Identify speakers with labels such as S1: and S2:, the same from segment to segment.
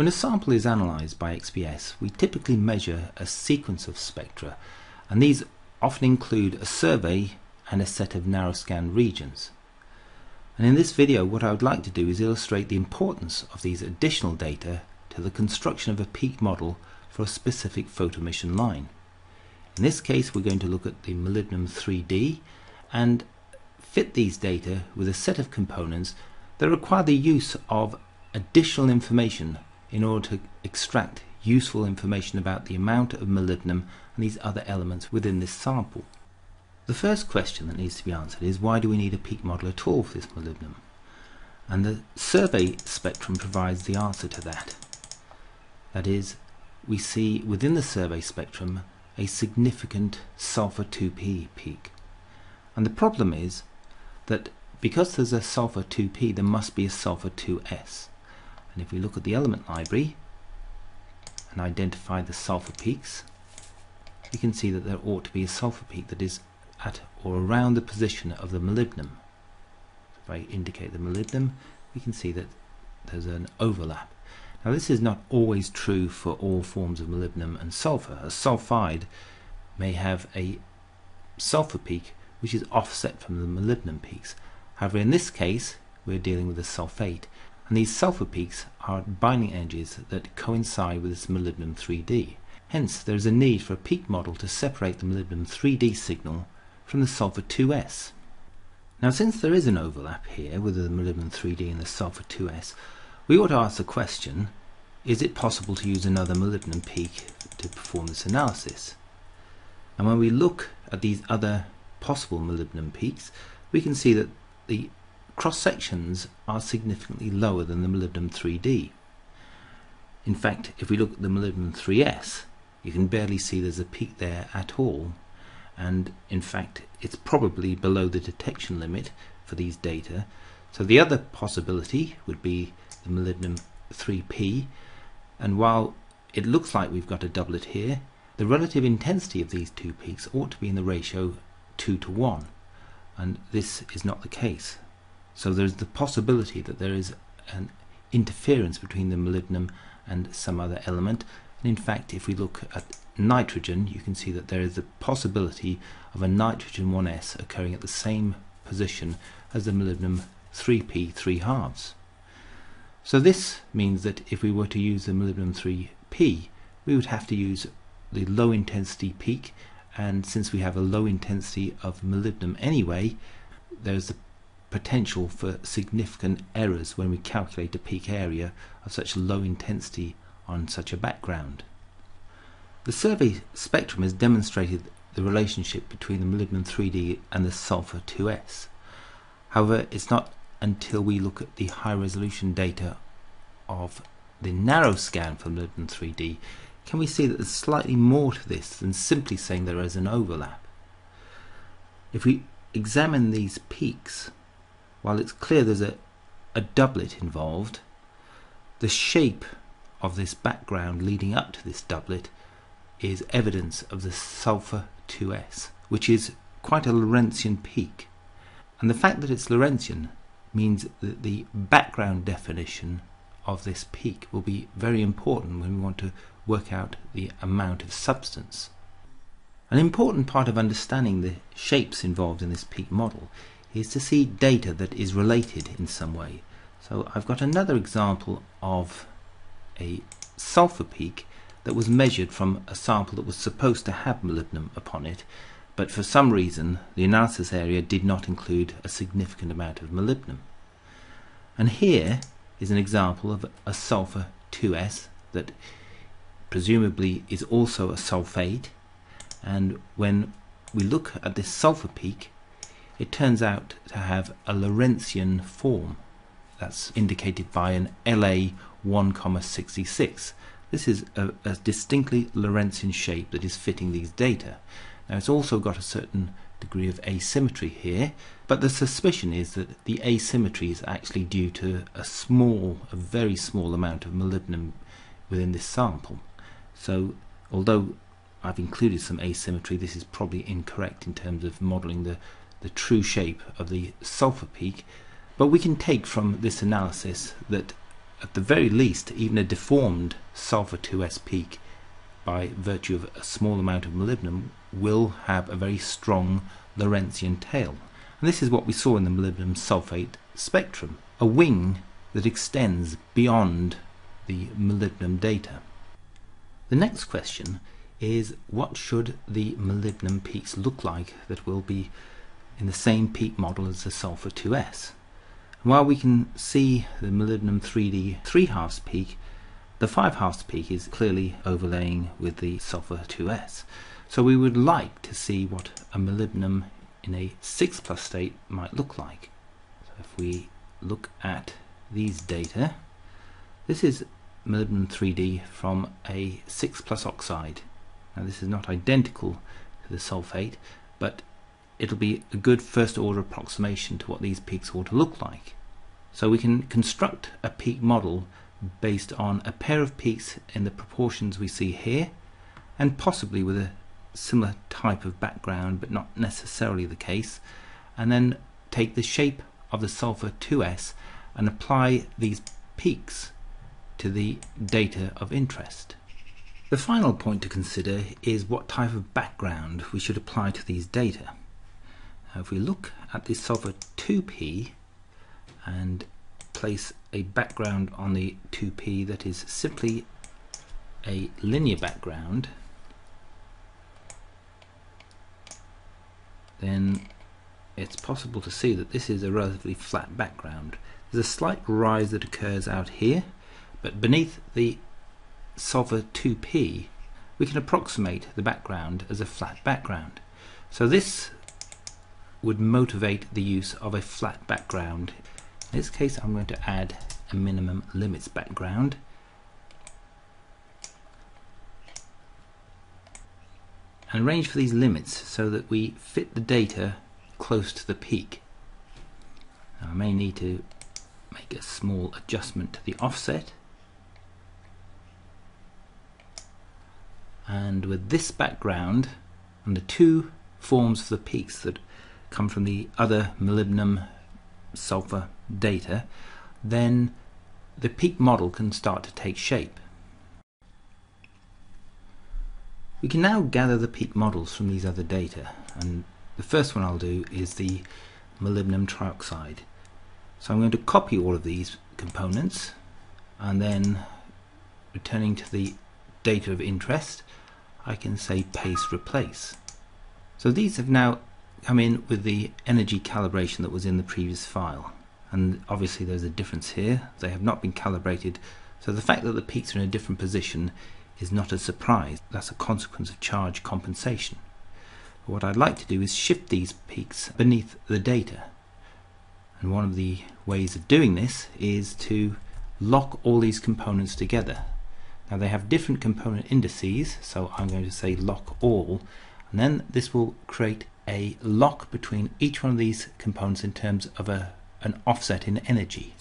S1: When a sample is analysed by XPS, we typically measure a sequence of spectra, and these often include a survey and a set of narrow scan regions. And in this video, what I would like to do is illustrate the importance of these additional data to the construction of a peak model for a specific photoemission line. In this case, we're going to look at the molybdenum 3D and fit these data with a set of components that require the use of additional information in order to extract useful information about the amount of molybdenum and these other elements within this sample. The first question that needs to be answered is why do we need a peak model at all for this molybdenum? And the survey spectrum provides the answer to that. That is, we see within the survey spectrum a significant sulfur 2p peak. And the problem is that because there's a sulfur 2p, there must be a sulfur 2s. And if we look at the element library and identify the sulfur peaks, we can see that there ought to be a sulfur peak that is at or around the position of the molybdenum. If I indicate the molybdenum, we can see that there's an overlap. Now this is not always true for all forms of molybdenum and sulfur. A sulfide may have a sulfur peak which is offset from the molybdenum peaks. However, in this case, we're dealing with a sulfate, and these sulfur peaks are binding energies that coincide with this molybdenum 3D. Hence, there is a need for a peak model to separate the molybdenum 3D signal from the sulfur 2s. Now, since there is an overlap here with the molybdenum 3D and the sulfur 2s, we ought to ask the question, is it possible to use another molybdenum peak to perform this analysis? And when we look at these other possible molybdenum peaks, we can see that the cross sections are significantly lower than the molybdenum 3D. In fact, if we look at the molybdenum 3S, you can barely see there's a peak there at all, and in fact, it's probably below the detection limit for these data. So the other possibility would be the molybdenum 3P, and while it looks like we've got a doublet here, the relative intensity of these two peaks ought to be in the ratio 2 to 1 and this is not the case so there's the possibility that there is an interference between the molybdenum and some other element. And in fact if we look at nitrogen you can see that there is a possibility of a nitrogen 1s occurring at the same position as the molybdenum 3p 3 halves. So this means that if we were to use the molybdenum 3p we would have to use the low intensity peak. And since we have a low intensity of molybdenum anyway there's the potential for significant errors when we calculate a peak area of such low intensity on such a background. The survey spectrum has demonstrated the relationship between the molybdenum 3D and the sulfur 2s. However, it's not until we look at the high resolution data of the narrow scan for molybdenum 3D can we see that there's slightly more to this than simply saying there is an overlap. If we examine these peaks, while it's clear there's a, a doublet involved, the shape of this background leading up to this doublet is evidence of the sulfur 2s, which is quite a Lorentzian peak. And the fact that it's Lorentzian means that the background definition of this peak will be very important when we want to work out the amount of substance. An important part of understanding the shapes involved in this peak model is to see data that is related in some way. So I've got another example of a sulfur peak that was measured from a sample that was supposed to have molybdenum upon it, but for some reason the analysis area did not include a significant amount of molybdenum. And here is an example of a sulfur 2s that presumably is also a sulfate and when we look at this sulfur peak it turns out to have a Lorentzian form that's indicated by an LA 1,66 this is a, a, distinctly Lorentzian shape that is fitting these data. Now it's also got a certain degree of asymmetry here but the suspicion is that the asymmetry is actually due to a small a very small amount of molybdenum within this sample. So although I've included some asymmetry, this is probably incorrect in terms of modelling the, the true shape of the sulfur peak. But we can take from this analysis that at the very least, even a deformed sulfur 2s peak by virtue of a small amount of molybdenum will have a very strong Lorentzian tail. And this is what we saw in the molybdenum sulfate spectrum, a wing that extends beyond the molybdenum data. The next question is what should the molybdenum peaks look like that will be in the same peak model as the sulfur 2s? And while we can see the molybdenum 3D 3 halves peak, the 5 halves peak is clearly overlaying with the sulfur 2s. So we would like to see what a molybdenum in a 6 plus state might look like. So if we look at these data, this is molybdenum 3D from a 6 plus oxide. Now this is not identical to the sulfate, but it'll be a good first order approximation to what these peaks ought to look like. So we can construct a peak model based on a pair of peaks in the proportions we see here and possibly with a similar type of background but not necessarily the case and then take the shape of the sulfur 2s and apply these peaks to the data of interest. The final point to consider is what type of background we should apply to these data. If we look at the sulfur 2p and place a background on the 2p that is simply a linear background then it's possible to see that this is a relatively flat background. There's a slight rise that occurs out here, but beneath the sulfur 2p, we can approximate the background as a flat background. So this would motivate the use of a flat background. In this case, I'm going to add a minimum limits background. and arrange for these limits so that we fit the data close to the peak. Now I may need to make a small adjustment to the offset and with this background and the two forms for the peaks that come from the other molybdenum sulfur data then the peak model can start to take shape. We can now gather the peak models from these other data and the first one I'll do is the molybdenum trioxide. So I'm going to copy all of these components and then returning to the data of interest I can say paste replace. So these have now come in with the energy calibration that was in the previous file and obviously there's a difference here they have not been calibrated so the fact that the peaks are in a different position is not a surprise. That's a consequence of charge compensation. But what I'd like to do is shift these peaks beneath the data. And one of the ways of doing this is to lock all these components together. Now they have different component indices, so I'm going to say lock all, and then this will create a lock between each one of these components in terms of a, an offset in energy.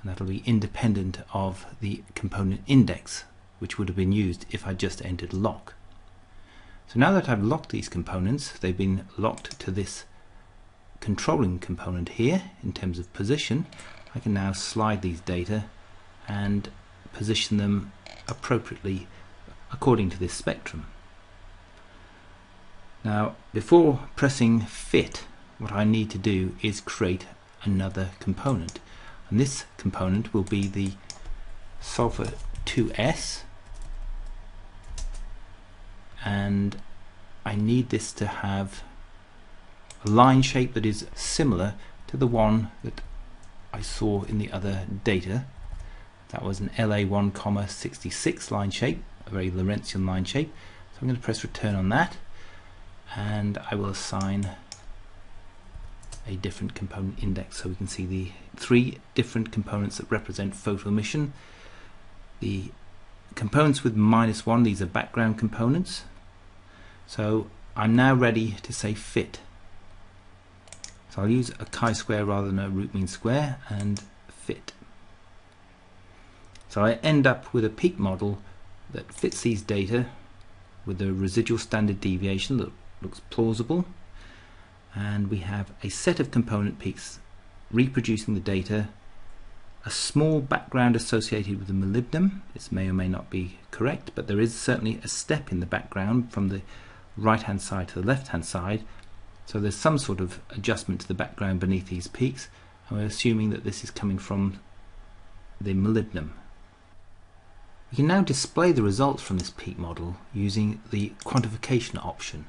S1: And that'll be independent of the component index which would have been used if I just entered lock. So now that I've locked these components, they've been locked to this controlling component here in terms of position. I can now slide these data and position them appropriately according to this spectrum. Now before pressing fit what I need to do is create another component. And this component will be the sulfur 2s and I need this to have a line shape that is similar to the one that I saw in the other data. That was an LA1, comma 66 line shape a very Lorentzian line shape. So I'm going to press return on that and I will assign a different component index so we can see the three different components that represent photo emission the components with minus one, these are background components. So I'm now ready to say fit. So I'll use a chi-square rather than a root mean square and fit. So I end up with a peak model that fits these data with a residual standard deviation that looks plausible and we have a set of component peaks reproducing the data a small background associated with the molybdenum. This may or may not be correct, but there is certainly a step in the background from the right hand side to the left hand side. So there's some sort of adjustment to the background beneath these peaks, and we're assuming that this is coming from the molybdenum. We can now display the results from this peak model using the quantification option.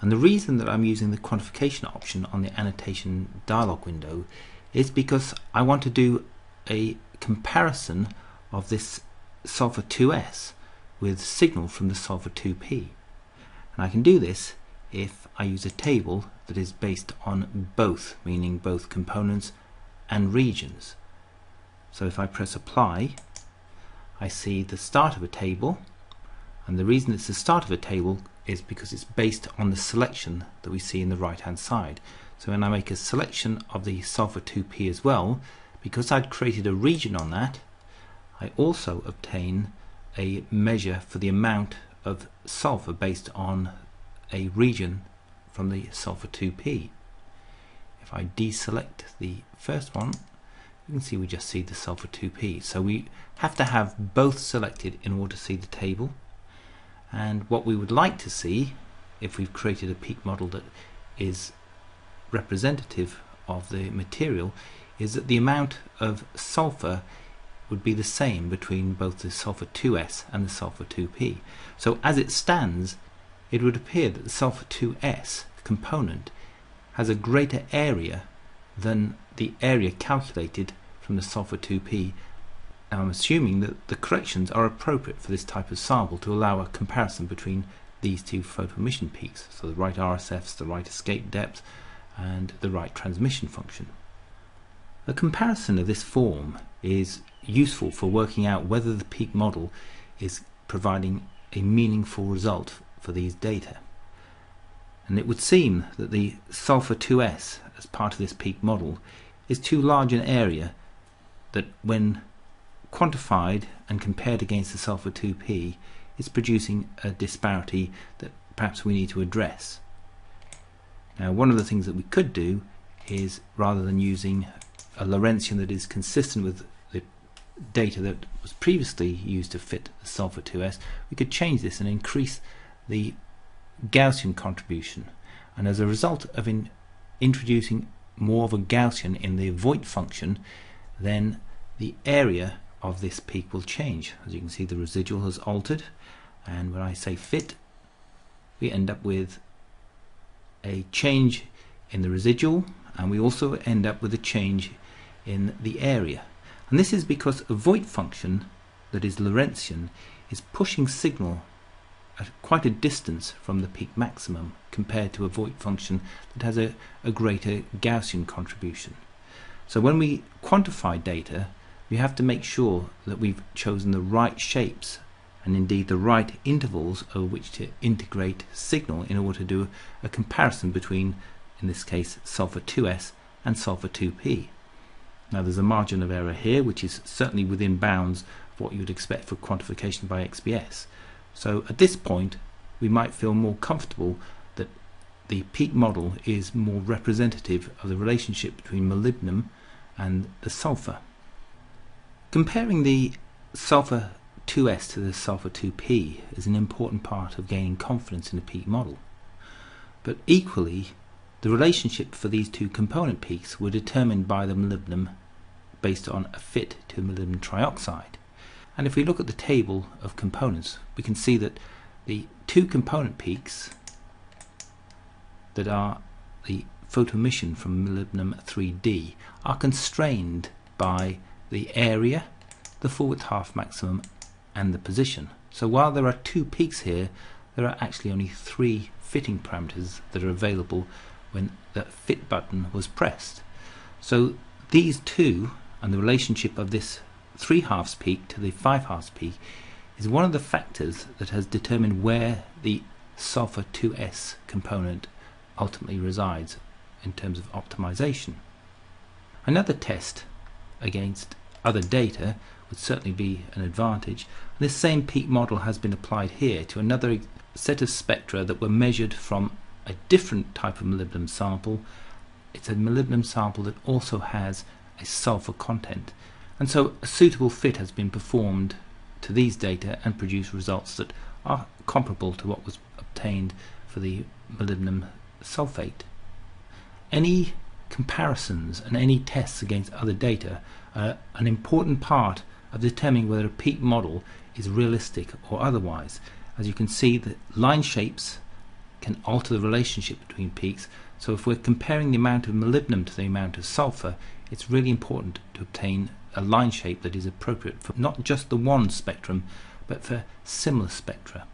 S1: And the reason that I'm using the quantification option on the annotation dialog window is because I want to do a comparison of this sulfur 2s with signal from the sulfur 2p. And I can do this if I use a table that is based on both, meaning both components and regions. So if I press apply, I see the start of a table, and the reason it's the start of a table is because it's based on the selection that we see in the right hand side. So when I make a selection of the sulfur 2p as well, because I'd created a region on that, I also obtain a measure for the amount of sulfur based on a region from the sulfur 2p. If I deselect the first one, you can see we just see the sulfur 2p. So we have to have both selected in order to see the table. And what we would like to see, if we've created a peak model that is representative of the material, is that the amount of sulfur would be the same between both the sulfur 2s and the sulfur 2p. So as it stands, it would appear that the sulfur 2s component has a greater area than the area calculated from the sulfur 2p. Now I'm assuming that the corrections are appropriate for this type of sample to allow a comparison between these two photoemission peaks, so the right RSFs, the right escape depth, and the right transmission function. A comparison of this form is useful for working out whether the peak model is providing a meaningful result for these data. And it would seem that the sulfur 2s as part of this peak model is too large an area that when quantified and compared against the sulfur 2p is producing a disparity that perhaps we need to address. Now one of the things that we could do is rather than using a Lorentzian that is consistent with the data that was previously used to fit the sulfur 2s, we could change this and increase the Gaussian contribution. And as a result of in introducing more of a Gaussian in the Voigt function, then the area of this peak will change. As you can see, the residual has altered. And when I say fit, we end up with a change in the residual, and we also end up with a change in the area. And this is because a Voigt function that is Lorentzian is pushing signal at quite a distance from the peak maximum compared to a Voigt function that has a, a greater Gaussian contribution. So when we quantify data, we have to make sure that we've chosen the right shapes and indeed the right intervals over which to integrate signal in order to do a comparison between, in this case, sulfur 2s and sulfur 2p. Now there's a margin of error here which is certainly within bounds of what you would expect for quantification by XPS. So at this point we might feel more comfortable that the peak model is more representative of the relationship between molybdenum and the sulfur. Comparing the sulfur 2s to the sulfur 2p is an important part of gaining confidence in the peak model. But equally the relationship for these two component peaks were determined by the molybdenum based on a fit to molybdenum trioxide. And if we look at the table of components, we can see that the two component peaks that are the photoemission from molybdenum 3D are constrained by the area, the full half maximum, and the position. So while there are two peaks here, there are actually only three fitting parameters that are available when the fit button was pressed. So these two and the relationship of this 3 halves peak to the 5 halves peak is one of the factors that has determined where the sulfur 2s component ultimately resides in terms of optimization. Another test against other data would certainly be an advantage. This same peak model has been applied here to another set of spectra that were measured from a different type of molybdenum sample. It's a molybdenum sample that also has a sulfur content. And so a suitable fit has been performed to these data and produced results that are comparable to what was obtained for the molybdenum sulfate. Any comparisons and any tests against other data are an important part of determining whether a peak model is realistic or otherwise. As you can see, the line shapes can alter the relationship between peaks. So if we're comparing the amount of molybdenum to the amount of sulfur, it's really important to obtain a line shape that is appropriate for not just the one spectrum, but for similar spectra.